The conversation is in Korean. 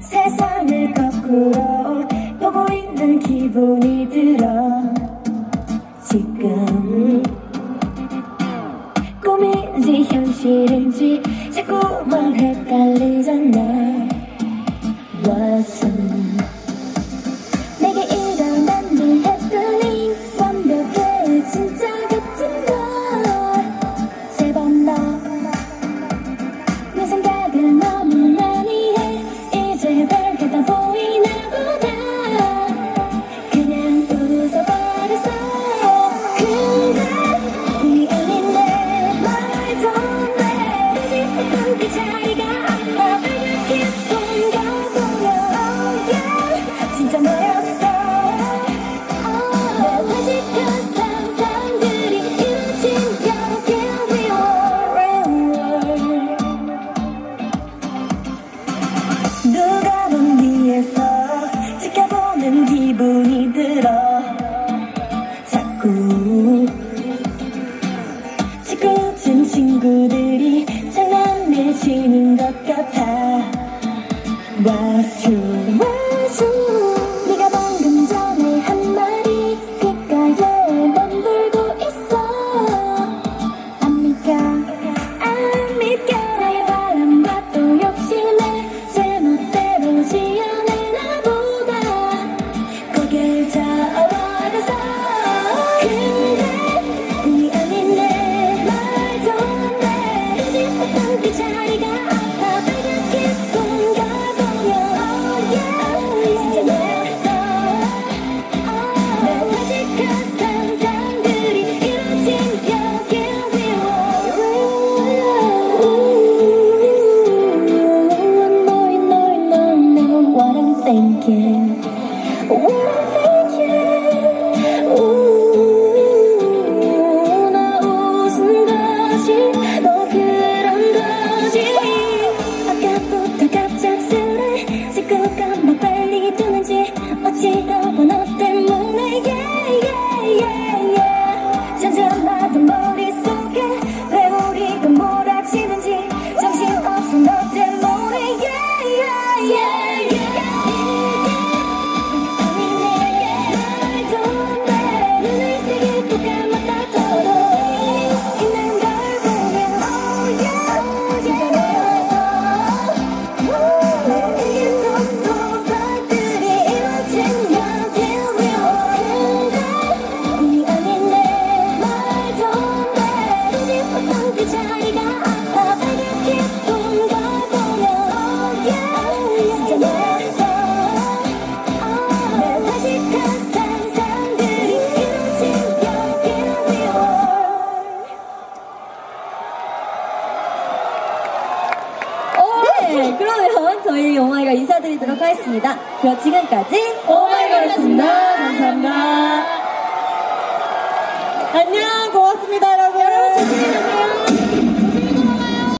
세상을 거꾸로 보고 있는 기분이 들어. 지금 꿈인지 현실인지 자꾸만 헷갈리잖아. What's 지는 것 같아 What's true again. 그러면 저희 오마이걸 인사드리도록 하겠습니다. 그럼 지금까지 오마이걸이었습니다. 감사합니다. 안녕, 고맙습니다, 여러분. 여러분